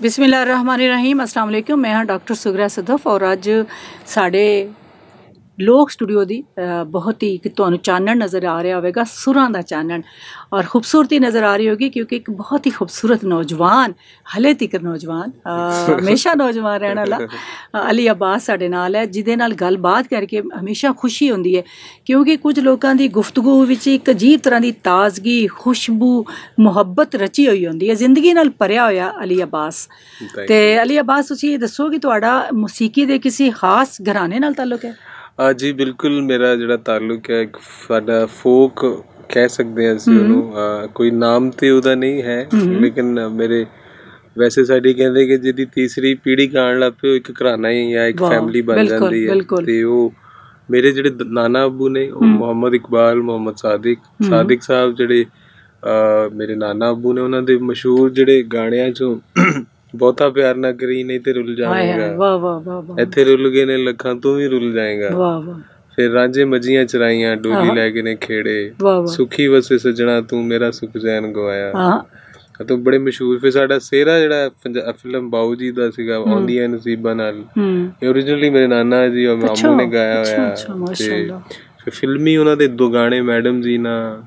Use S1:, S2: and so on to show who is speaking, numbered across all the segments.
S1: ਬਿਸਮਿਲ੍ਲਾਹਿਰਰਹਿਮਾਨਿਰਰਹੀਮ ਅਸਲਾਮ ਅਲੈਕੁਮ। ਮੈਂ ਹਾਂ ਡਾਕਟਰ ਸੁਗਰਾ ਸਦਫ ਔਰ ਅੱਜ ਸਾਡੇ ਲੋਕ ਸਟੂਡੀਓ ਦੀ ਬਹੁਤ ਹੀ ਕਿ ਤੁਹਾਨੂੰ ਚਾਨਣ ਨਜ਼ਰ ਆ ਰਿਹਾ ਹੋਵੇਗਾ ਸੁਰਾਂ ਦਾ ਚਾਨਣ। ਔਰ ਖੂਬਸੂਰਤੀ ਨਜ਼ਰ ਆ ਰਹੀ ਹੋਗੀ ਕਿਉਂਕਿ ਇੱਕ ਬਹੁਤ ਹੀ ਖੂਬਸੂਰਤ ਨੌਜਵਾਨ ਹਲੇ ਤੀਕਰ ਨੌਜਵਾਨ ਹਮੇਸ਼ਾ ਨੌਜਵਾਨ ਰਹਿਣ ਵਾਲਾ ਅਲੀ ਅਬਾਸ ਸਾਡੇ ਨਾਲ ਹੈ ਜਿਹਦੇ ਨਾਲ ਗੱਲਬਾਤ ਕਰਕੇ ਹਮੇਸ਼ਾ ਖੁਸ਼ੀ ਹੁੰਦੀ ਹੈ। ਕਿਉਂਕਿ ਕੁਝ ਲੋਕਾਂ ਦੀ ਗੁਫ਼ਤਗੂ ਵਿੱਚ ਇੱਕ ਅਜੀਬ ਤਰ੍ਹਾਂ ਦੀ ਤਾਜ਼ਗੀ ਖੁਸ਼ਬੂ ਮੁਹੱਬਤ ਰਚੀ ਹੋਈ ਹੁੰਦੀ ਹੈ ਜ਼ਿੰਦਗੀ ਨਾਲ ਭਰਿਆ ਹੋਇਆ ਅਲੀ ਅਬਾਸ। ਤੇ ਅਲੀ ਅਬਾਸ ਤੁਸੀਂ ਇਹ ਦੱਸੋ ਕਿ ਤੁਹਾਡਾ ਮੌਸੀਕੀ ਦੇ ਕਿਸੇ ਖਾਸ ਘਰਾਣੇ ਨਾਲ ਤਾਲੁਕ ਹੈ?
S2: ਜੀ ਬਿਲਕੁਲ ਮੇਰਾ ਜਿਹੜਾ ਤਾਲੁਕ ਹੈ ਇੱਕ ਸਾਡਾ ਫੋਕ ਕਹਿ ਸਕਦੇ ਹਾਂ ਅਸੀਂ ਉਹਨੂੰ। ਕੋਈ ਨਾਮ ਤੇ ਉਹਦਾ ਨਹੀਂ ਹੈ ਲੇਕਿਨ ਮੇਰੇ ਵੈਸੇ ਸਾਡੀ ਕਹਿੰਦੇ ਕਿ ਜਿਹਦੀ ਤੀਸਰੀ ਪੀੜ੍ਹੀ ਕਾਣ ਲੱਗ ਪਈ ਉਹ ਇੱਕ ਘਰਾਣਾ ਹੀ ਜਾਂ ਇੱਕ ਫੈਮਿਲੀ ਬਣ ਜਾਂਦੀ ਹੈ। ਤੇ ਉਹ ਮੇਰੇ ਜਿਹੜੇ ਨਾਨਾ ਅੱਬੂ ਨੇ ਉਹ ਮੁਹੰਮਦ ਇਕਬਾਲ ਮੁਹੰਮਦ ਸਾਦਿਕ ਸਾਦਿਕ ਸਾਹਿਬ ਜਿਹੜੇ ਮੇਰੇ ਨਾਨਾ ਅੱਬੂ ਨੇ ਉਹਨਾਂ ਦੇ ਮਸ਼ਹੂਰ ਜਿਹੜੇ ਗਾਣਿਆਂ ਚੋਂ ਬਹੁਤਾ ਪਿਆਰ ਨਾ ਕਰੀ ਨਹੀਂ ਤੇ ਰੁੱਲ ਜਾਵੇਗਾ।
S1: ਵਾਹ ਵਾਹ ਵਾਹ
S2: ਇੱਥੇ ਰੁੱਲ ਗਏ ਨੇ ਲੱਖਾਂ ਤੂੰ ਵੀ ਰੁੱਲ ਜਾਏਗਾ।
S1: ਵਾਹ ਵਾਹ।
S2: ਫਿਰ ਰਾਂਝੇ ਮੱਝੀਆਂ ਚਰਾਈਆਂ ਡੋਲੀ ਲੈ ਕੇ ਨੇ ਖੇੜੇ। ਸੁਖੀ ਵਸੇ ਸਜਣਾ ਤੂੰ ਮੇਰਾ ਸੁਖ ਚੈਨ ਗਵਾਇਆ।
S1: ਹਾਂ।
S2: ਤਾਂ ਬੜੇ ਮਸ਼ਹੂਰ। ਫਿਰ ਸਾਡਾ ਸੇਰਾ ਜਿਹੜਾ ਫਿਲਮ ਬਾਊ ਜੀ ਦਾ ਸੀਗਾ ਆਉਂਦੀਆਂ ਨਸੀਬਾਂ ਨਾਲ। ਇਹ originally ਮੇਰੇ ਨਾਨਾ ਜੀ ਔਰ ਮਾਮੂ ਨੇ ਗਾਇਆ ਹੋਇਆ
S1: ਅੱਛਾ ਮਾਸ਼ਾਅੱਲਾ।
S2: ਫਿਰ ਫਿਲਮੀ ਉਹਨਾਂ ਦੇ ਦੋ ਗਾਣੇ ਮੈਡਮ ਜੀ ਨਾਲ।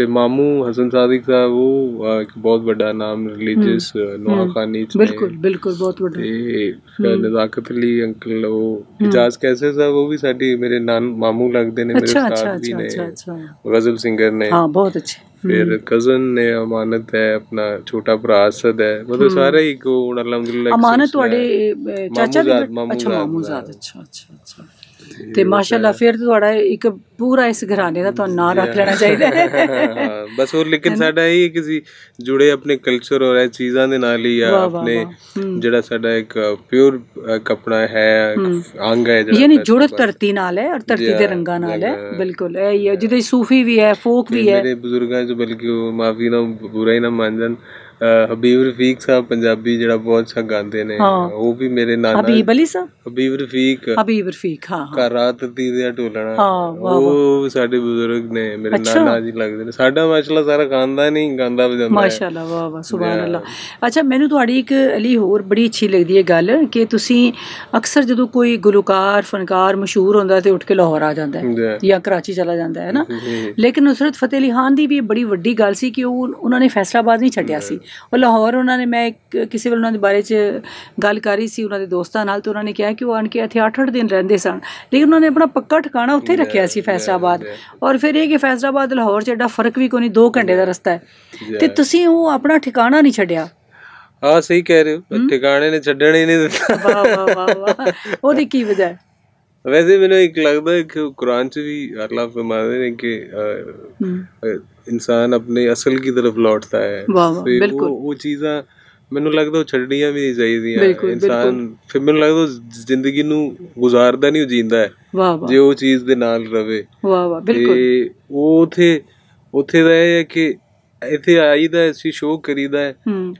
S2: ਮਾਮੂ ਹਸਨ ਸਾਦਿਕ ਸਾਹਿਬ ਉਹ ਅਹ, ਇੱਕ ਬਹੁਤ ਵੱਡਾ ਨਾਮ ਰਿਲੀਜੀਅਸ ਨੋਆਖਾਨੀ ਚ।
S1: ਬਿਲਕੁਲ ਬਿਲਕੁਲ ਬਹੁਤ ਵੱਡਾ
S2: ਤੇ ਫਿਰ ਨਜ਼ਾਕਤ ਅਲੀ ਅੰਕਲ ਉਹ ਇਜਾਜ਼ ਕੈਸੇ ਸਾਹਿਬ ਉਹ ਵੀ ਸਾਡੀ ਮੇਰੇ ਨਾਨ ਮਾਮੂ ਲੱਗਦੇ ਨੇ ਮੇਰੇ ਉਸਤਾਦ ਵੀ ਨੇ ਗਜ਼ਲ ਸਿੰਗਰ ਨੇ
S1: ਹਾਂ ਬਹੁਤ ਅੱਛੇ
S2: ਫਿਰ ਕਜ਼ਨ ਨੇ ਅਮਾਨਤ ਹੈ ਆਪਣਾ ਛੋਟਾ ਭਰਾ ਅਸਦ ਹੈ ਮਤਲਬ ਸਾਰੇ ਹੀ ਕੋ ਅਲਹਮਦੁਲਿਲਾ
S1: ਅਮਾਨਤ। ਤੁਹਾਡੇ ਚਾਚਾ ਬੇਟੇ- ਅੱਛਾ
S2: ਮਾਮੂਜ਼ਾਦ,
S1: ਮਾਮੂਜ਼ਾਦ ਅੱਛਾ ਅੱਛਾ ਅੱਛਾ ਤੇ ਮਾਸ਼ਾਅੱਲਾ ਫਿਰ ਤੁਹਾਡਾ ਇੱਕ ਪੂਰਾ ਇਸ ਘਰਾਣੇ ਦਾ ਤੁਹਾਨੂੰ ਨਾਂ ਰੱਖ ਲੈਣਾ ਚਾਹੀਦਾ। ਹੈ
S2: ਬਸ ਹੋਰ ਲੇਕਿਨ ਸਾਡਾ ਇਹ ਕਿ ਅਸੀਂ ਜੁੜੇ ਆਪਣੇ ਕਲਚਰ ਔਰ ਇਹ ਚੀਜ਼ਾਂ ਦੇ ਨਾਲ ਹੀ ਆ ਆਪਣੇ। ਜਿਹੜਾ ਸਾਡਾ ਇੱਕ ਪਿਓਰ ਕਪੜਾ ਹੈ ਅੰਗ ਹੈ ਜਿਹੜਾ
S1: ਯਾਨੀ ਜੁੜਤ ਧਰਤੀ ਨਾਲ ਹੈ ਔਰ ਧਰਤੀ ਦੇ
S2: ਜੀ,
S1: ਰੰਗਾਂ ਨਾਲ ਹੈ। ਬਿਲਕੁਲ ਇਹ ਜਿਹਦੇ ਸੂਫੀ ਵੀ ਹੈ ਫੋਕ ਵੀ ਹੈ।
S2: ਮੇਰੇ ਬਜ਼ੁਰਗਾਂ ਚ ਬਲਕਿ ਉਹ ਮਾਫੀ ਨਾ ਬੁਰਾ ਹੀ ਨਾ ਮੰਨ ਜਾਣ ਅਹ ਹਬੀਬ ਰਫੀਕ ਸਾਹਿਬ ਪੰਜਾਬੀ ਜਿਹੜਾ ਬਹੁਤ ਅੱਛਾ ਗਾਉਂਦੇ ਨੇ। ਉਹ ਵੀ ਮੇਰੇ ਨਾਨਾ
S1: ਹਬੀਬ ਅਲੀ ਸਾਹਿਬ?
S2: ਹਬੀਬ ਰਫੀਕ।
S1: ਹਬੀਬ ਰਫੀਕ ਹਾਂ ਹਾਂ।
S2: ਰਾਤ ਦੀ ਦੇ ਢੋਲਣਾ। ਉਹ ਸਾਡੇ ਬਜ਼ੁਰਗ ਨੇ ਮੇਰੇ ਨਾਨਾ ਜੀ ਲੱਗਦੇ ਨੇ। ਸਾਡਾ ਮਾਸ਼ਾਅੱਲਾ ਸਾਰਾ ਖਾਨਦਾਨ ਹੀ ਗਾਉਂਦਾ ਵਜਾਉਂਦਾ
S1: ਮਾਸ਼ਾਅੱਲਾ ਵਾਹ ਵਾਹ ਸੁਭਾਨ ਅੱਲਾ ਅੱਛਾ ਮੈਨੂੰ ਤੁਹਾਡੀ ਇੱਕ ਅਲੀ ਹੋਰ ਬੜੀ ਅੱਛੀ ਲੱਗਦੀ ਹੈ ਗੱਲ ਕਿ ਤੁਸੀਂ ਅਕਸਰ ਜਦੋਂ ਕੋਈ ਗੁਲੂਕਾਰ ਫਨਕਾਰ ਮਸ਼ਹੂਰ ਹੁੰਦਾ ਤੇ ਉੱਠ ਕੇ ਲਾਹੌਰ ਆ ਜਾਂਦਾ ਹੈ
S2: ਜੀ।
S1: ਕਰਾਚੀ ਚਲਾ ਜਾਂਦਾ ਹੈ ਨਾ। ਲੇਕਿਨ ਨੁਸਰਤ ਫਤਿਹ ਅਲੀ ਖਾਨ ਦੀ ਵੀ ਬੜੀ ਵੱਡੀ ਗੱਲ ਸੀ ਕਿ ਉਹ ਉਹਨਾਂ ਨੇ ਫੈਸਲਾਬਾਦ ਨਹੀਂ ਛੱਡਿਆ ਸੀ। ਉਹ ਲਾਹੌਰ ਉਹਨਾਂ ਨੇ ਮੈਂ ਇੱਕ ਕਿਸੇ ਵੇਲੇ ਉਹਨਾਂ ਦੇ ਬਾਰੇ 'ਚ ਗੱਲ ਕਰ ਰਹੀ ਸੀ ਉਹਨਾਂ ਦੇ ਦੋਸਤਾਂ ਨਾਲ ਤੇ ਉਹਨਾਂ ਨੇ ਕਿਹਾ ਕਿ ਉਹ ਆਣ ਕੇ ਇੱਥੇ 8-8 ਦਿਨ ਰਹਿੰਦੇ ਸਨ। ਲੇਕਿਨ ਉਹਨਾਂ ਨੇ ਆਪਣਾ ਪੱਕਾ ਠਿਕਾਣਾ ਉੱਥੇ ਰੱਖਿਆ ਸੀ ਫੈਸਲਾਬਾਦ। ਔਰ ਫਿਰ ਇਹ ਕਿ ਫੈਸਲਾਬਾਦ ਲਾਹੌਰ 'ਚ ਐਡਾ ਫ਼ਰਕ ਵੀ ਕੋਈ ਨਹੀਂ 2 ਘੰਟੇ ਦਾ ਰਸਤਾ ਹੈ। ਤੇ ਤੁਸੀਂ ਉਹ ਆਪਣਾ ਠਿਕਾਣਾ ਨਹੀਂ ਛੱਡਿਆ?
S2: ਹਾਂ ਸਹੀ ਕਹਿ ਰਹੇ ਹੋ ਟਿਕਾਣੇ ਨੇ ਛੱਡਣ ਹੀ ਨਹੀਂ ਦਿੱਤਾ।
S1: ਵਾਹ ਵਾਹ ਵਾਹ। ਉਹਦੀ ਕੀ ਵਜ੍ਹਾ ਹੈ?
S2: ਵੈਸੇ ਮੈਨੂੰ ਇੱਕ ਲੱਗਦਾ ਕਿ ਕੁਰਾਨ ਚ ਵੀ ਅੱਲਾਹ ਫਰਮਾते ਨੇ ਕਿ ਇਨਸਾਨ ਆਪਣੇ ਅਸਲ ਕੀ ਤਰਫ ਲੌਟਦਾ ਹੈ।
S1: ਬਿਲਕੁਲ।
S2: ਉਹ ਚੀਜ਼ਾਂ ਮੈਨੂੰ ਲੱਗਦਾ ਉਹ ਛੱਡਣੀਆਂ ਵੀ ਨਹੀਂ ਚਾਹੀਦੀਆਂ। ਇਨਸਾਨ ਫਿਰ ਮੈਨੂੰ ਲੱਗਦਾ ਜ਼ਿੰਦਗੀ ਨੂੰ ਗੁਜ਼ਾਰਦਾ ਨਹੀਂ ਉਹ ਜੀਂਦਾ ਹੈ। ਜੇ ਉਹ ਚੀਜ਼ ਦੇ ਨਾਲ ਰਵੇ।
S1: ਵਾਹ ਵਾਹ ਬਿਲਕੁਲ।
S2: ਉਹ ਉਥੇ ਉਥੇ ਦਾ ਇਹ ਹੈ ਕਿ ਇੱਥੇ ਆਈਦਾ ਅਸੀਂ ਸ਼ੋਅ ਕਰੀਦਾ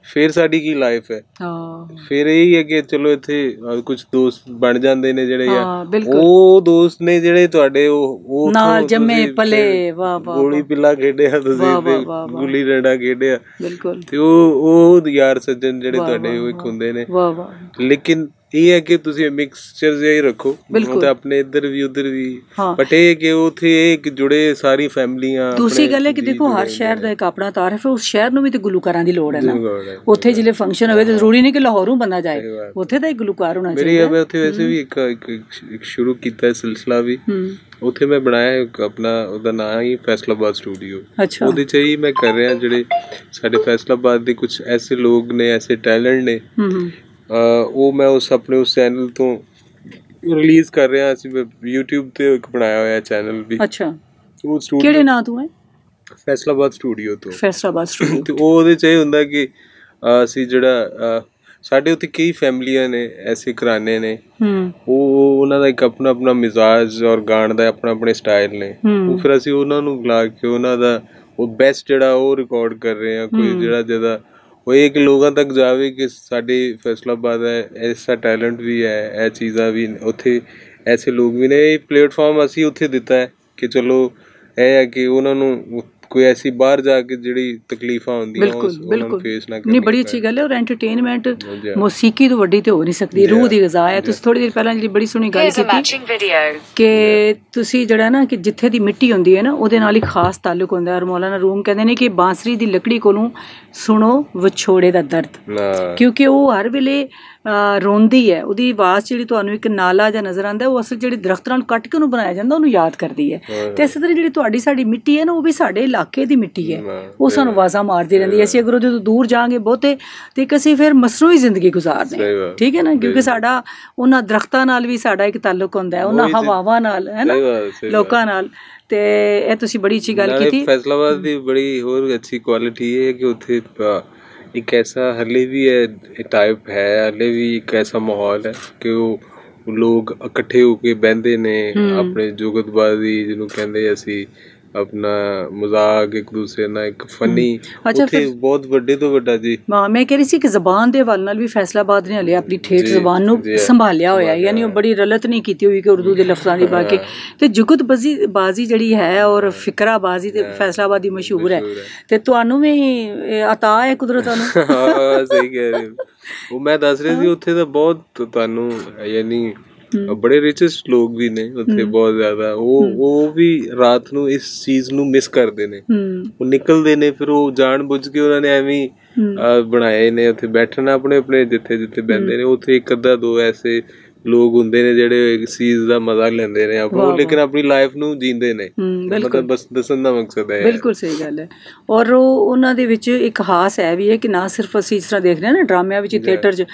S2: ਫਿਰ ਸਾਡੀ ਕੀ ਲਾਈਫ ਹੈ? ਫਿਰ ਇਹ ਹੀ ਹੈ ਕਿ ਚਲੋ ਇੱਥੇ ਕੁਝ ਦੋਸਤ ਬਣ ਜਾਂਦੇ ਨੇ ਜਿਹੜੇ ਆ ਉਹ ਦੋਸਤ ਨੇ ਜਿਹੜੇ ਤੁਹਾਡੇ ਉਹ ਉਹ
S1: ਨਾਲ ਜੰਮੇ ਪਲੇ ਵਾਹ ਵਾਹ
S2: ਗੋਲੀ ਪਿੱਲਾ ਖੇਡਿਆ ਤੁਸੀਂ ਤੇ। ਗੁੱਲੀ ਡੰਡਾ ਖੇਡਿਆ।
S1: ਬਿਲਕੁਲ।
S2: ਤੇ ਉਹ ਉਹ ਯਾਰ ਸੱਜਣ ਜਿਹੜੇ ਤੁਹਾਡੇ ਉਹ ਇੱਕ। ਹੁੰਦੇ ਨੇ।
S1: ਵਾਹ ਵਾਹ।
S2: ਲੇਕਿਨ ਇਹ ਹੈ ਕਿ ਤੁਸੀਂ ਮਿਕਸਚਰ ਜਿਹਾ ਹੀ ਰੱਖੋ। ਤੇ ਆਪਣੇ ਇੱਧਰ ਵੀ ਉੱਧਰ ਵੀ। ਬਟ ਇਹ ਕਿ ਉਥੇ ਇਹ ਕਿ ਜੁੜੇ ਸਾਰੀ ਫੈਮਲੀਆਂ
S1: ਦੂਸਰੀ ਗੱਲ ਹੈ ਕਿ ਦੇਖੋ ਹਰ ਸ਼ਹਿਰ ਦਾ ਇੱਕ ਆਪਣਾ ਤਾਰਫ ਹੈ ਉਸ ਸ਼ਹਿਰ ਨੂੰ ਵੀ ਤੇ ਗੁਲੂਕਾਰਾਂ ਦੀ ਲੋੜ ਹੈ ਨਾ। ਉੱਥੇ ਜਿਹੜੇ ਫੰਕਸ਼ਨ ਹੋਵੇ ਤੇ ਜ਼ਰੂਰੀ ਨਹੀਂ ਕਿ ਲਾਹੌਰੋਂ ਬੰਦਾ ਜਾਏ। ਉੱਥੇ ਤਾਂ ਇੱਕ ਗੁਲੂਕਾਰ ਹੋਣਾ
S2: ਮੇਰੀ
S1: ਚਾਹੀਦਾ।
S2: ਮੈਂ ਉੱਥੇ ਵੈਸੇ ਵੀ ਇੱਕ ਇੱਕ ਇੱਕ ਸ਼ੁਰੂ ਕੀਤਾ ਹੈ ਸਿਲਸਿਲਾ ਵੀ। ਉੱਥੇ ਮੈਂ ਬਣਾਇਆ ਇੱਕ ਆਪਣਾ ਉਹਦਾ ਨਾਮ ਹੀ ਫੈਸਲਾਬਾਦ ਸਟੂਡੀਓ ਉਹਦੇ ਚ ਹੀ ਮੈਂ ਕਰ ਰਿਹਾ ਜਿਹੜੇ ਸਾਡੇ ਫੈਸਲਾਬਾਦ ਦੇ ਕੁਝ ਐਸੇ ਲੋਕ ਨੇ ਐਸੇ ਟੈਲੈਂਟ ਨੇ। ਉਹ ਮੈਂ ਉਸ ਆਪਣੇ ਉਸ ਚੈਨਲ ਤੋਂ ਰਿਲੀਜ਼ ਕਰ ਰਿਹਾ ਅਸੀਂ YouTube ਤੇ ਇੱਕ ਬਣਾਇਆ ਹੋਇਆ ਚੈਨਲ ਵੀ।
S1: ਅੱਛਾ।
S2: ਉਹ
S1: ਕਿਹੜੇ
S2: ਸਟੂਡੀਓ
S1: ਨਾਂ ਤੋਂ ਹੈ?
S2: ਫੈਸਲਾਬਾਦ ਸਟੂਡੀਓ ਤੋਂ।
S1: ਫੈਸਲਾਬਾਦ ਸਟੂਡੀਓ
S2: ਤੇ ਉਹ ਉਹਦੇ ਚ ਇਹ ਹੁੰਦਾ ਕਿ ਅਸੀਂ ਜਿਹੜਾ ਸਾਡੇ ਉੱਥੇ ਕਈ ਫੈਮਲੀਆਂ ਨੇ ਐਸੇ ਘਰਾਣੇ ਨੇ।
S1: ਹੂੰ।
S2: ਉਹ ਉਹ- ਉਹਨਾਂ ਦਾ ਇੱਕ ਆਪਣਾ ਆਪਣਾ ਮਿਜ਼ਾਜ ਔਰ ਗਾਣ ਦਾ ਆਪਣਾ ਆਪਣੇ ਸਟਾਈਲ ਨੇ। ਉਹ ਫਿਰ ਅਸੀਂ ਉਹਨਾਂ ਨੂੰ ਬੁਲਾ ਕੇ ਉਹਨਾਂ ਦਾ ਉਹ ਬੈਸਟ ਜਿਹੜਾ ਉਹ ਰਿਕਾਰਡ ਕਰ ਰਹੇ ਆ ਕੋਈ ਜਿਹੜਾ ਜਿਹਦਾ ਉਹ ਇਹ ਕਿ ਲੋਕਾਂ ਤੱਕ ਜਾਵੇ ਕਿ ਸਾਡੇ ਫੈਸਲਾਬਾਦ ਹੈ, ਐਸਾ ਟੈਲੈਂਟ ਵੀ ਹੈ, ਇਹ ਚੀਜ਼ਾਂ ਵੀ ਉੱਥੇ ਐਸੇ ਲੋਕ ਵੀ ਨੇ, ਇਹ ਪਲੇਟਫਾਰਮ ਅਸੀਂ ਉੱਥੇ ਦਿੱਤਾ ਹੈ ਕਿ ਚਲੋ ਇਹ ਹੈ ਕਿ ਉਹਨਾਂ ਨੂੰ ਕੋਈ ਐਸੀ ਬਾਹਰ ਜਾ ਕੇ ਜਿਹੜੀ ਤਕਲੀਫਾਂ ਹੁੰਦੀਆਂ ਉਹਨਾਂ ਨੂੰ ਫੇਸ ਨਾ
S1: ਨਹੀਂ ਬੜੀ
S2: ਕਰਨੀ
S1: ਅੱਛੀ ਗੱਲ ਹੈ ਔਰ ਐਂਟਰਟੇਨਮੈਂਟ। ਮੌਸੀਕੀ ਤੋਂ ਵੱਡੀ ਤੇ ਹੋ ਨਹੀਂ ਸਕਦੀ ਰੂਹ ਦੀ ਗਜ਼ਾ ਹੈ। ਤੁਸੀਂ ਥੋੜੀ ਦੇਰ ਪਹਿਲਾਂ ਜਿਹੜੀ ਬੜੀ ਸੋਹਣੀ ਗੱਲ ਕੀਤੀ. ਕਿ ਤੁਸੀਂ ਜਿਹੜਾ ਨਾ ਕਿ ਜਿੱਥੇ ਦੀ ਮਿੱਟੀ ਹੁੰਦੀ ਹੈ ਨਾ ਉਹਦੇ ਨਾਲ ਹੀ ਖਾਸ ਤਾਲੁਕ ਹੁੰਦਾ ਹੈ। ਔਰ ਮੌਲਾਨਾ ਰੂਮ ਕਹਿੰਦੇ ਨੇ ਕਿ ਬਾਂਸਰੀ ਦੀ ਲੱਕੜੀ ਕੋਲੋਂ ਸੁਣੋ ਵਿਛੋੜੇ ਦਾ ਦਰਦ। ਕਿਉਂਕਿ ਉਹ ਹਰ ਵੇਲੇ ਰੋਂਦੀ ਹੈ। ਉਹਦੀ ਆਵਾਜ਼ ਜਿਹੜੀ ਤੁਹਾਨੂੰ ਇੱਕ ਨਾਲਾ ਜਾਂ ਨਜ਼ਰ ਆਉਂਦਾ ਉਹ ਅਸਲ ਜਿਹੜੀ ਦਰਖਤ ਨਾਲ ਕੱਟ ਕੇ ਉਹਨੂੰ ਬਣਾਇਆ ਜਾਂਦਾ ਉਹਨੂੰ ਯਾਦ ਕਰਦੀ ਹੈ। ਤੇ ਇਸੇ ਤਰ੍ਹਾਂ ਜਿਹੜੀ ਤੁਹਾਡੀ ਸਾਡੀ ਮਿੱਟੀ ਹੈ ਨਾ ਉਹ ਵੀ ਸਾਡੇ ਇਲਾਕੇ ਦੀ ਮਿੱਟੀ ਹੈ। ਉਹ ਸਾਨੂੰ ਆਵਾਜ਼ਾਂ ਮਾਰਦੀ ਰਹਿੰਦੀ ਹੈ। ਅਸੀਂ ਅਗਰ ਉਹਦੇ ਤੋਂ ਦੂਰ ਜਾਾਂਗੇ ਬਹੁਤੇ ਤੇ ਇੱਕ ਅਸੀਂ ਫਿਰ ਮਸਨੂਈ ਜ਼ਿੰਦਗੀ ਗੁਜ਼ਾਰਦੇ। ਠੀਕ ਹੈ ਨਾ? ਕਿਉਂਕਿ ਸਾਡਾ ਉਹਨਾਂ ਦਰਖਤਾਂ ਨਾਲ ਵੀ ਸਾਡਾ ਇੱਕ ਤਾਲੁਕ ਹੁੰਦਾ ਹੈ। ਉਹਨਾਂ ਹਵਾਵਾਂ ਨਾਲ ਹੈ ਨਾ? ਲੋਕਾਂ ਨਾਲ। ਤੇ ਇਹ ਤੁਸੀਂ ਬੜੀ ਅੱਛੀ ਗੱਲ ਕੀਤੀ।
S2: ਫੈਸਲਾਬਾਦ ਦੀ ਬੜੀ ਹੋਰ ਅੱਛੀ ਕੁਆਲਿਟੀ ਹੈ ਕਿ ਉੱਥੇ ਇੱਕ ਐਸਾ ਹਲੇ ਵੀ ਹੈ ਟਾਈਪ ਹੈ ਹਲੇ ਵੀ ਇੱਕ ਐਸਾ ਮਾਹੌਲ ਹੈ ਕਿ ਉਹ ਲੋਕ ਇਕੱਠੇ ਹੋ ਕੇ ਬਹਿੰਦੇ ਨੇ ਆਪਣੇ ਜੁਗਤਬਾਜ਼ੀ ਜਿਹਨੂੰ ਕਹਿੰਦੇ ਅਸੀਂ। ਆਪਣਾ ਮਜ਼ਾਕ ਇੱਕ ਦੂਸਰੇ ਨਾਲ ਇੱਕ ਫਨੀ ਉੱਥੇ ਬਹੁਤ ਵੱਡੇ ਤੋਂ ਵੱਡਾ ਜੀ।
S1: ਹਾਂ ਮੈਂ ਕਹਿ ਰਹੀ ਸੀ ਕਿ ਜ਼ਬਾਨ ਦੇ ਵੱਲ ਨਾਲ ਵੀ ਫੈਸਲਾਬਾਦ ਨੇ ਹਲੇ ਆਪਣੀ ਠੇਠ ਜ਼ਬਾਨ ਨੂੰ ਸੰਭਾਲਿਆ ਹੋਇਆ ਯਾਨੀ ਉਹ ਬੜੀ ਰਲਤ ਨਹੀਂ ਕੀਤੀ ਹੋਈ ਕਿ ਉਰਦੂ ਦੇ ਲਫ਼ਜ਼ਾਂ ਦੀ ਬਾਕੀ। ਤੇ ਜੁਗਤ ਬਾਜ਼ੀ ਬਾਜ਼ੀ ਜਿਹੜੀ ਹੈ ਔਰ ਫਿਕਰਾ ਬਾਜ਼ੀ ਤੇ ਫੈਸਲਾਬਾਦ ਦੀ ਮਸ਼ਹੂਰ ਹੈ। ਤੇ ਤੁਹਾਨੂੰ ਵੀ ਅਤਾ ਹੈ ਕੁਦਰਤ ਨੂੰ?
S2: ਹਾਂ ਸਹੀ ਕਹਿ ਰਹੇ ਹੋ। ਉਹ ਮੈਂ ਦੱਸ ਰਿਹਾ ਸੀ ਉੱਥੇ ਤਾਂ ਬਹੁਤ ਤੁਹਾਨੂੰ ਯਾਨੀ ਬੜੇ ਰਿਚੈਸਟ ਲੋਕ ਵੀ ਨੇ ਉੱਥੇ ਬਹੁਤ ਜ਼ਿਆਦਾ। ਉਹ ਉਹ ਵੀ ਰਾਤ ਨੂੰ ਇਸ ਚੀਜ਼ ਨੂੰ ਮਿਸ ਕਰਦੇ ਨੇ। ਉਹ ਨਿਕਲਦੇ ਨੇ ਫਿਰ ਉਹ ਜਾਣ ਬੁੱਝ ਕੇ ਉਹਨਾਂ ਨੇ ਐਵੇਂ ਬਣਾਏ ਨੇ ਉੱਥੇ ਬੈਠਣਾ ਆਪਣੇ ਆਪਣੇ ਜਿੱਥੇ ਜਿੱਥੇ ਬੈਠਦੇ ਨੇ। ਉੱਥੇ ਇੱਕ ਅੱਧਾ ਦੋ ਐਸੇ ਲੋਕ ਹੁੰਦੇ ਨੇ ਜਿਹੜੇ ਇਸ ਚੀਜ਼ ਦਾ ਮਜ਼ਾ ਲੈਂਦੇ ਨੇ ਆਪੋ। ਲੇਕਿਨ ਆਪਣੀ ਲਾਈਫ ਨੂੰ ਜੀਂਦੇ ਨੇ।
S1: ਹੂੰ
S2: ਮਤਲਬ ਬਸ ਦੱਸਣ ਦਾ ਮਕਸਦ ਹੈ।
S1: ਬਿਲਕੁਲ ਸਹੀ ਗੱਲ ਹੈ। ਔਰ ਉਹ ਉਹਨਾਂ ਦੇ ਵਿੱਚ ਇੱਕ ਖਾਸ ਹੈ ਵੀ ਹੈ ਕਿ ਨਾ ਸਿਰਫ ਅਸੀਂ ਇਸ ਤਰ੍ਹਾਂ ਦੇਖ ਰਹੇ ਹਾਂ ਨਾ ਡਰਾਮਿਆਂ ਵਿੱਚ ਥੀਏਟਰ 'ਚ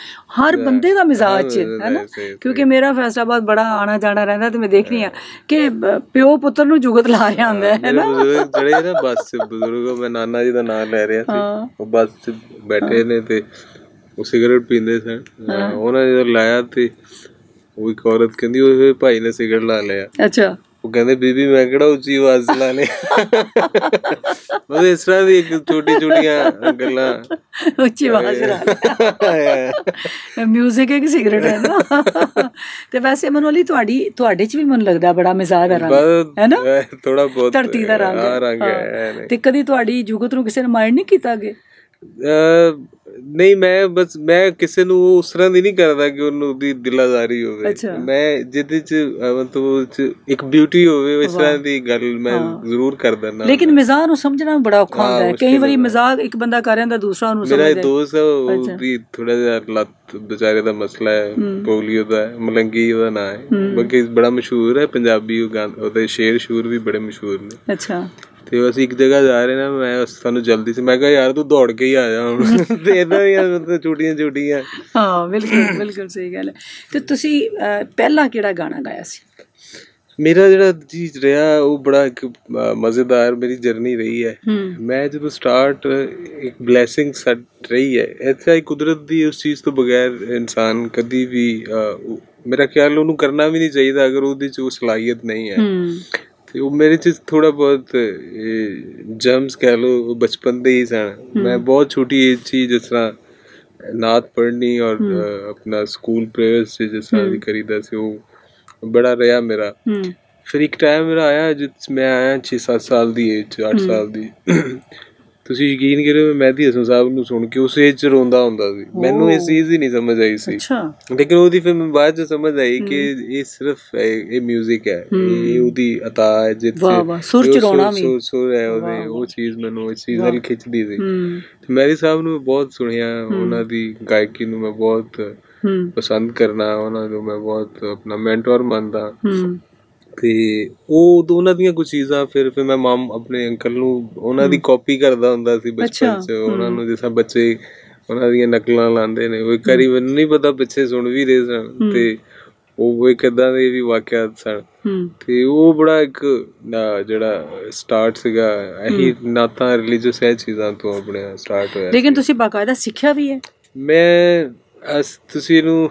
S1: ਹਰ ਬੰਦੇ ਦਾ ਮਿਜ਼ਾਜ 'ਚ ਹੈ ਨਾ? ਕਿਉਂਕਿ ਮੇਰਾ ਫੈਸਲਾਬਾਦ ਬੜਾ ਆਣਾ ਜਾਣਾ ਰਹਿੰਦਾ ਤੇ ਮੈਂ ਦੇਖਨੀ ਆ ਕਿ ਬ- ਪਿਓ ਪੁੱਤਰ ਨੂੰ ਜੁਗਤ ਲਾ ਰਿਹਾ ਹੁੰਦਾ ਹੈ
S2: ਬਜ਼ੁਰਗ ਜਿਹੜੇ ਨਾ ਬੱਸ ਬਜ਼ੁਰਗ ਮੈਂ ਨਾਨਾ ਜੀ ਦਾ ਨਾਮ ਲੈ ਰਿਹਾ
S1: ਹਾਂ।
S2: ਸੀ ਉਹ ਬੱਸ 'ਚ ਬੈਠੇ ਨੇ ਤੇ ਉਹ ਸਿਗਰਟ ਪੀਂਦੇ ਸਨ। ਉਹਨਾਂ ਨੇ ਲਾਇਆ ਤੇ ਉਹ ਇੱਕ ਔਰਤ ਕਹਿੰਦੀ ਉਹ ਭਾਈ ਨੇ ਸਿਗਰਟ ਲਾ ਲਿਆ।
S1: ਅੱਛਾ।
S2: ਉਹ ਕਹਿੰਦੇ ਬੀਬੀ ਮੈਂ ਕਿਹੜਾ ਉੱਚੀ ਆਵਾਜ਼ ਲਾ ਲਿਆ? ਉਹ ਇਸ ਤਰ੍ਹਾਂ ਦੀ ਇੱਕ ਛੋਟੀ ਛੋਟੀਆਂ ਗੱਲਾਂ।
S1: ਉੱਚੀ ਆਵਾਜ਼ ਨਾਲ ਮਿਊਜ਼ਿਕ ਹੈ। ਕਿ ਸਿਗਰਟ ਹੈ ਨਾ। ਤੇ ਵੈਸੇ ਮਨੋਲੀ ਤੁਹਾਡੀ ਤੁਹਾਡੇ 'ਚ ਵੀ ਮਨ ਲੱਗਦਾ ਬੜਾ ਮਿਜ਼ਾਜ ਦਾ ਰੰਗ ਹੈ ਨਾ?
S2: ਥੋੜਾ ਬਹੁਤ
S1: ਧਰਤੀ ਦਾ ਰੰਗ।
S2: ਹਾਂ।
S1: ਤੇ ਕਦੀ ਤੁਹਾਡੀ ਜੁਗਤ ਨੂੰ ਕਿਸੇ ਨੇ ਮਾਈਂਡ ਨਹੀਂ ਕੀਤਾ
S2: ਨਹੀਂ ਮੈਂ ਬਸ ਮੈਂ ਕਿਸੇ ਨੂੰ ਉਸ ਤਰ੍ਹਾਂ ਦੀ ਨਹੀਂ ਕਰਦਾ ਕਿ ਉਹਨੂੰ ਉਹਦੀ ਦਿਲਾਜ਼ਾਰੀ ਹੋਵੇ। ਮੈਂ ਜਿਹਦੇ ਚ ਮਤਲਬ ਇੱਕ ਬਿਊਟੀ ਹੋਵੇ ਇਸ ਤਰ੍ਹਾਂ ਦੀ ਗੱਲ ਮੈਂ ਜ਼ਰੂਰ ਕਰਦਾ ਨਾ।
S1: ਲੇਕਿਨ ਮਿਜ਼ਾਜ ਨੂੰ ਸਮਝਣਾ ਬੜਾ ਔਖਾ ਹੁੰਦਾ ਹੈ। ਕਈ ਵਾਰੀ। ਮਜ਼ਾਕ ਇੱਕ ਬੰਦਾ ਕਰ ਰਿਹਾ ਦੂਸਰਾ ਉਹਨੂੰ
S2: ਮੇਰਾ
S1: ਸਮਝਦਾ
S2: ਦੋਸਤ ਹੈ ਉਹਦੀ ਥੋੜਾ ਜਿਹਾ ਲੱਤ ਵਿਚਾਰੇ ਦਾ ਮਸਲਾ ਹੈ ਪੋਲੀਓ ਦਾ ਮਲੰਗੀ ਉਹਦਾ ਨਾਂ ਹੈ। ਬਾਕੀ ਬੜਾ ਮਸ਼ਹੂਰ ਹੈ ਪੰਜਾਬੀ ਉਹਦੇ ਸ਼ੇਰ ਸ਼ੂਰ ਵੀ ਬੜੇ ਮਸ਼ਹੂਰ ਨੇ।
S1: ਅੱਛਾ।
S2: ਤੇ ਅਸੀਂ ਇੱਕ ਜਗ੍ਹਾ ਜਾ ਰਹੇ ਨਾ ਮੈਂ ਸਾਨੂੰ ਜਲਦੀ ਸੀ ਮੈਂ ਕਿਹਾ ਯਾਰ ਤੂੰ ਦੌੜ ਕੇ ਹੀ ਆ ਜਾ ਹੁਣ। ਤੇ ਇਦਾਂ ਹੀ ਮਤਲਬ ਛੋਟੀਆਂ ਛੋਟੀਆਂ।
S1: ਹਾਂ ਬਿਲਕੁਲ ਬਿਲਕੁਲ ਸਹੀ ਗੱਲ ਹੈ। ਤੇ ਤੁਸੀਂ ਪਹਿਲਾਂ ਕਿਹੜਾ ਗਾਣਾ ਗਾਇਆ ਸੀ?
S2: ਮੇਰਾ ਜਿਹੜਾ ਚੀਜ਼ ਰਿਹਾ ਉਹ ਬੜਾ ਇੱਕ ਮਜ਼ੇਦਾਰ ਮੇਰੀ ਜਰਨੀ ਰਹੀ ਹੈ। ਮੈਂ ਜਦੋਂ ਸਟਾਰਟ ਇੱਕ ਬਲੇਸਿੰਗ ਸੱਟ ਰਹੀ ਹੈ ਐਸਾ ਹੀ ਕੁਦਰਤ ਦੀ ਉਸ ਚੀਜ਼ ਤੋਂ ਬਗੈਰ ਇਨਸਾਨ ਕਦੀ ਵੀ ਮੇਰਾ ਖਿਆਲ ਉਹਨੂੰ ਕਰਨਾ ਵੀ ਨਹੀਂ ਚਾਹੀਦਾ ਅਗਰ ਉਹਦੇ ਚ ਉਹ ਸਲਾਹੀਅਤ ਨਹੀਂ ਹੂੰ। ਤੇ ਉਹ ਮੇਰੇ ਚ ਥੋੜਾ ਬਹੁਤ ਜਰਮਸ ਕਹਿ ਲੋ ਬਚਪਨ ਦੇ ਹੀ ਸਨ। ਮੈਂ ਬਹੁਤ ਛੋਟੀ ਏਜ ਸੀ ਜਿਸ ਤਰ੍ਹਾਂ ਨਾਤ ਪੜ੍ਹਨੀ ਔਰ ਆਪਣਾ ਸਕੂਲ ਪ੍ਰੇਅਰਸ ਸੀ ਜਿਸ ਤਰ੍ਹਾਂ ਵੀ ਕਰੀਦਾ ਸੀ ਉਹ ਬੜਾ ਰਿਹਾ ਮੇਰਾ। ਫਿਰ ਇੱਕ ਟਾਈਮ ਮੇਰਾ ਆਇਆ ਜਿਸ ਮੈਂ ਆਇਆ 6-7 ਸਾਲ ਦੀ ਏਜ 'ਚ 8 ਸਾਲ ਦੀ। ਤੁਸੀਂ ਯਕੀਨ ਕਰੋ ਮੈਂ ਮਹਿਦੀ ਹਸਨ ਸਾਹਿਬ ਨੂੰ ਸੁਣ ਕੇ ਉਸ ਏਜ 'ਚ ਰੋਂਦਾ ਹੁੰਦਾ ਸੀ। ਮੈਨੂੰ ਇਸ ਚੀਜ਼ ਹੀ ਨਹੀਂ ਸਮਝ ਆਈ ਸੀ।
S1: ਅੱਛਾ।
S2: ਲੇਕਿਨ ਉਹਦੀ ਫਿਰ ਬਾਅਦ 'ਚ ਸਮਝ ਆਈ ਕਿ ਇਹ ਸਿਰਫ ਇਹ 뮤직 ਹੈ। ਇਹ ਉਹਦੀ ਅਤਾ ਹੈ ਜਿੱਥੇ
S1: ਵਾਹ, ਵਾਹ, ਸੁਰ ਚ ਰੋਣਾ ਵੀ।
S2: ਸੁਰ ਸੁਰ ਹੈ ਉਹਦੇ ਉਹ ਚੀਜ਼ ਮੈਨੂੰ ਇਸ ਚੀਜ਼ ਨਾਲ ਖਿੱਚਦੀ ਸੀ। ਤੇ ਮੈਰੀ ਸਾਹਿਬ ਨੂੰ ਬਹੁਤ ਸੁਣਿਆ ਉਹਨਾਂ ਦੀ ਗਾਇਕੀ ਨੂੰ ਮੈਂ ਬਹੁਤ ਪਸੰਦ ਕਰਨਾ ਉਹਨਾਂ ਨੂੰ ਮੈਂ ਬਹੁਤ ਆਪਣਾ ਮੈਂਟਰ ਮੰਨਦਾ। ਤੇ ਉਹ ਉਦੋਂ ਉਹਨਾਂ ਦੀਆਂ ਕੁਝ ਚੀਜ਼ਾਂ ਫਿਰ ਫਿਰ ਮੈਂ ਮਾਮ ਆਪਣੇ ਅੰਕਲ ਨੂੰ ਉਹਨਾਂ ਦੀ ਕਾਪੀ ਕਰਦਾ ਹੁੰਦਾ ਸੀ ਬਚਪਨ 'ਚ। ਉਹਨਾਂ ਨੂੰ ਜਿਸ ਬੱਚੇ ਉਹਨਾਂ ਦੀਆਂ ਨਕਲਾਂ ਲਾਉਂਦੇ ਨੇ। ਉਹ ਕਰੀ ਮੈਨੂੰ ਨਹੀਂ ਪਤਾ ਪਿੱਛੇ ਸੁਣ ਵੀ ਰਹੇ ਸਨ ਤੇ ਉਹ ਇੱਕ ਏਦਾਂ ਦੇ ਵੀ ਵਾਕਿਆਤ ਸਨ।
S1: ਹੂੰ।
S2: ਤੇ ਉਹ ਬੜਾ ਇੱਕ ਜਿਹੜਾ ਸਟਾਰਟ ਸੀਗਾ ਇਹੀ ਨਾਤਾਂ ਰਿਲੀਜੀਅਸ ਇਹ ਚੀਜ਼ਾਂ ਤੋਂ ਆਪਣੇ ਸਟਾਰਟ ਹੋਇਆ
S1: ਲੇਕਿਨ ਤੁਸੀਂ ਬਾਕਾਇਦਾ ਸਿੱਖਿਆ ਵੀ ਹੈ?
S2: ਮੈਂ ਅਸ- ਤੁਸੀਂ ਇਹਨੂੰ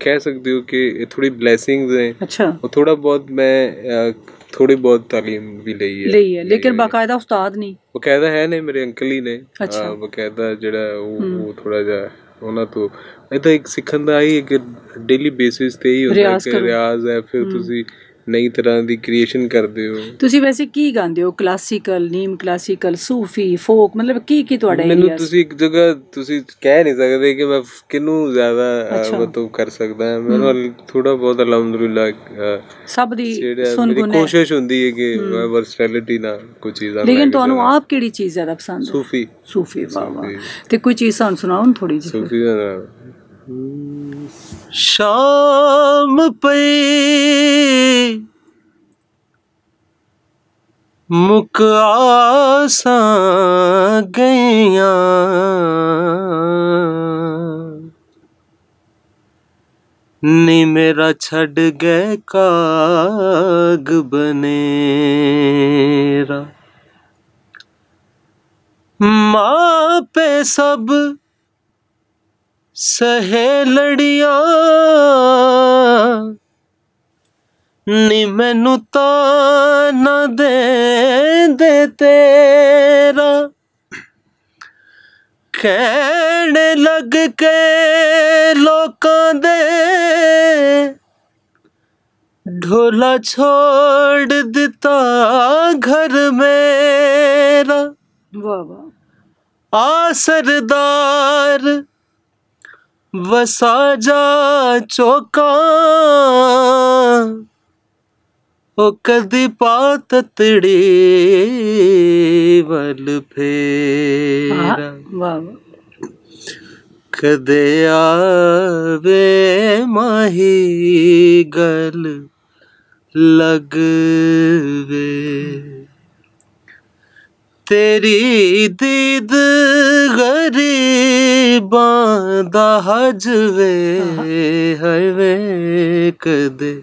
S2: ਕਹਿ ਸਕਦੇ ਹੋ ਕਿ ਇਹ ਥੋੜੀ ਬਲੇਸਿੰਗਸ ਹੈ
S1: ਅੱਛਾ।
S2: ਉਹ ਥੋੜਾ ਬਹੁਤ ਮੈਂ ਥੋੜੀ ਬਹੁਤ ਤਾਲੀਮ ਵੀ ਲਈ ਹੈ।
S1: ਲਈ ਹੈ ਲੇਕਿਨ ਬਾਕਾਇਦਾ ਉਸਤਾਦ ਨਹੀਂ।
S2: ਬਕਾਇਦਾ ਹੈ ਨੇ ਮੇਰੇ ਅੰਕਲ ਹੀ ਨੇ। ਬਕਾਇਦਾ ਜਿਹੜਾ ਉਹ ਥੋੜਾ ਜਿਹਾ ਉਹਨਾਂ ਤੋਂ। ਇਹ ਤਾਂ ਇੱਕ ਸਿੱਖਣ ਦਾ ਹੀ ਇੱਕ ਡੇਲੀ ਬੇਸਿਸ ਤੇ ਹੀ ਹੁੰਦਾ ਕਿ। ਰਿਆਜ਼ ਹੈ ਫਿਰ ਤੁਸੀਂ ਨਈ ਤਰ੍ਹਾਂ ਦੀ ਕ੍ਰੀਏਸ਼ਨ ਕਰਦੇ ਹੋ?
S1: ਤੁਸੀਂ ਵੈਸੇ ਕੀ ਗਾਉਂਦੇ ਹੋ? ਕਲਾਸੀਕਲ ਨੀਮ ਕਲਾਸੀਕਲ ਸੂਫੀ ਫੋਕ ਮਤਲਬ ਕੀ ਕੀ ਤੁਹਾਡਾ
S2: ਮੈਨੂੰ ਤੁਸੀਂ ਇੱਕ ਜਗ੍ਹਾ ਤੁਸੀਂ ਕਹਿ ਨਹੀਂ ਸਕਦੇ ਕਿ ਮੈਂ ਕਿਨੂੰ ਜ਼ਿਆਦਾ। ਮਤਲਬ ਕਰ ਸਕਦਾ ਮੈਨੂੰ ਥੋੜਾ ਬਹੁਤ ਅਲਹਮਦੁਲਿਲਾ
S1: ਸਭ ਦੀ ਸੁਣ ਹੈ
S2: ਕੋਸ਼ਿਸ਼ ਹੁੰਦੀ ਹੈ ਕਿ ਮੈਂ ਵਰਸਟੈਲਿਟੀ ਨਾਲ ਕੋਈ ਚੀਜ਼ਾਂ
S1: ਲੇਕਿਨ ਤੁਹਾਨੂੰ। ਆਪ ਕਿਹੜੀ ਚੀਜ਼ ਜ਼ਿਆਦਾ ਪਸੰਦ ਹੈ?
S2: ਸੂਫੀ।
S1: ਸੂਫੀ ਵਾਹ ਵਾਹ। ਤੇ ਕੋਈ ਚੀਜ਼ ਸਾਨੂੰ ਸੁਣਾਓ ਥੋੜੀ ਜਿਹੀ
S2: ਸੂਫੀ ਦਾ शाम पे मुक आसा गया। नी मेरा छड़ गए काग बनेरा। माँ पे सब ਸਹੇਲੜੀਆਂ। ਨੀ ਮੈਨੂੰ ਤਾਂ ਨਾ ਦੇ ਦੇ ਤੇਰਾ। ਕਹਿਣ ਲੱਗ ਕੇ ਲੋਕਾਂ ਦੇ ਢੋਲਾ ਛੋੜ ਦਿੱਤਾ ਘਰ ਮੇਰਾ।
S1: ਵਾਹ ਵਾਹ।
S2: ਆ ਸਰਦਾਰ ਵਸਾ ਜਾ ਚੋਕਾਂ। ਉਹ ਕਦੀ ਪਾਤੜੀ ਵੱਲ
S1: ਆਹ,
S2: ਫੇਰਾ।
S1: ਵਾਹ।
S2: ਕਦੇ ਆਵੇ ਮਾਹੀ ਗਲ ਲਗਵੇ। ਤੇਰੀ ਦੀਦ ਗਰੀਬਾਂ ਦਾ ਹਜਵੇ ਹਵੇ ਕਦੇ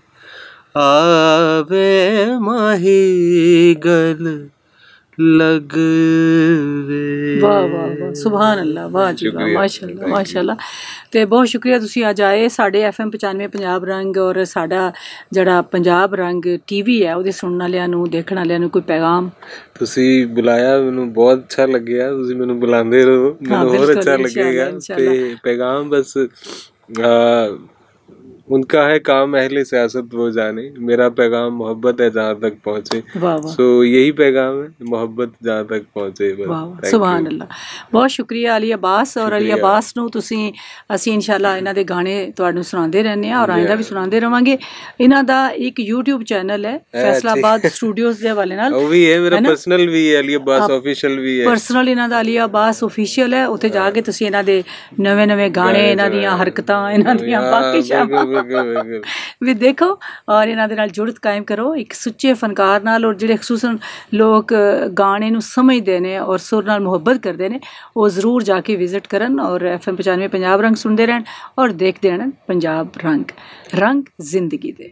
S2: ਆਵੇ ਮਾਹੀ ਗਲ। ਲਗਵੇ
S1: ਵਾਹ ਵਾਹ ਵਾਹ ਸੁਭਾਨ ਅੱਲਾ ਵਾਹ ਜੀ ਵਾਹ ਮਾਸ਼ਾਅੱਲਾ ਮਾਸ਼ਾਅੱਲਾ। ਤੇ ਬਹੁਤ ਸ਼ੁਕਰੀਆ ਤੁਸੀਂ ਅੱਜ ਆਏ। ਸਾਡੇ ਐਫਐਮ 95 ਪੰਜਾਬ ਰੰਗ ਔਰ ਸਾਡਾ ਜਿਹੜਾ ਪੰਜਾਬ ਰੰਗ ਟੀਵੀ ਹੈ ਉਹਦੇ ਸੁਣਨ ਵਾਲਿਆਂ ਨੂੰ ਦੇਖਣ ਵਾਲਿਆਂ ਨੂੰ ਕੋਈ ਪੈਗਾਮ?
S2: ਤੁਸੀਂ ਬੁਲਾਇਆ ਮੈਨੂੰ ਬਹੁਤ ਅੱਛਾ ਲੱਗਿਆ। ਤੁਸੀਂ ਮੈਨੂੰ ਬੁਲਾਉਂਦੇ ਰਹੋ ਮੈਨੂੰ ਹੋਰ ਅੱਛਾ
S1: ਲੱਗੇਗਾ।
S2: ਤੇ ਪੈਗਾਮ ਬਸ उनका है काम अहल सियासत वो जाने। मेरा पैगाम मोहब्बत है जहाँ तक पहुँचे। सो यही पैगाम है मोहब्बत जहाँ तक ਪਹੁੰਚੇ
S1: ਸੁਭਾਨ ਅੱਲਾ ਬਹੁਤ ਸ਼ੁਕਰੀਆ ਅਲੀ ਅਬਾਸ ਔਰ ਅਲੀ ਅਬਾਸ ਨੂੰ ਤੁਸੀਂ ਅਸੀਂ ਇਨਸ਼ਾਅੱਲਾ ਇਹਨਾਂ ਦੇ ਗਾਣੇ ਤੁਹਾਨੂੰ ਸੁਣਾਉਂਦੇ ਰਹਿੰਦੇ ਆ ਔਰ ਆਇੰਦਾ ਵੀ ਸੁਣਾਉਂਦੇ ਰਵਾਂਗੇ ਇਹਨਾਂ ਦਾ ਇੱਕ YouTube ਚੈਨਲ ਹੈ ਫੈਸਲਾਬਾਦ ਸਟੂਡੀਓਜ਼ ਦੇ ਹਵਾਲੇ ਨਾਲ
S2: ਉਹ ਵੀ ਹੈ ਮੇਰਾ ਪਰਸਨਲ ਵੀ ਹੈ ਅਲੀ ਅਬਾਸ ਆਫੀਸ਼ੀਅਲ ਵੀ ਹੈ
S1: ਪਰਸਨਲ ਇਹਨਾਂ ਦਾ ਅਲੀ ਅਬਾਸ ਆਫੀਸ਼ੀਅਲ ਹੈ ਉੱਥੇ ਜਾ ਕੇ ਤੁਸੀਂ ਇਹਨਾਂ ਦੇ ਨਵੇਂ ਨਵੇਂ ਗਾਣੇ ਇਹਨਾਂ ਦੀਆਂ ਹਰਕਤਾਂ ਇਹਨਾਂ ਦੀਆਂ ਬਾਕੀ
S2: ਬਿਲਕੁਲ, ਬਿਲਕੁਲ।
S1: ਵੀ ਦੇਖੋ ਔਰ ਇਹਨਾਂ ਦੇ ਨਾਲ ਜੁੜਤ ਕਾਇਮ ਕਰੋ ਇੱਕ ਸੁੱਚੇ ਫਨਕਾਰ ਨਾਲ ਔਰ ਜਿਹੜੇ ਖਸੂਸਨ ਲੋਕ ਗਾਣੇ ਨੂੰ ਸਮਝਦੇ ਨੇ ਔਰ ਸੁਰ ਨਾਲ ਮੁਹੱਬਤ ਕਰਦੇ ਨੇ ਉਹ ਜ਼ਰੂਰ ਜਾ ਕੇ ਵਿਜ਼ਿਟ ਕਰਨ ਔਰ ਐਫਐਮ 95 ਪੰਜਾਬ ਰੰਗ ਸੁਣਦੇ ਰਹਿਣ ਔਰ ਦੇਖਦੇ ਰਹਿਣ ਪੰਜਾਬ ਰੰਗ ਰੰਗ ਜ਼ਿੰਦਗੀ ਦੇ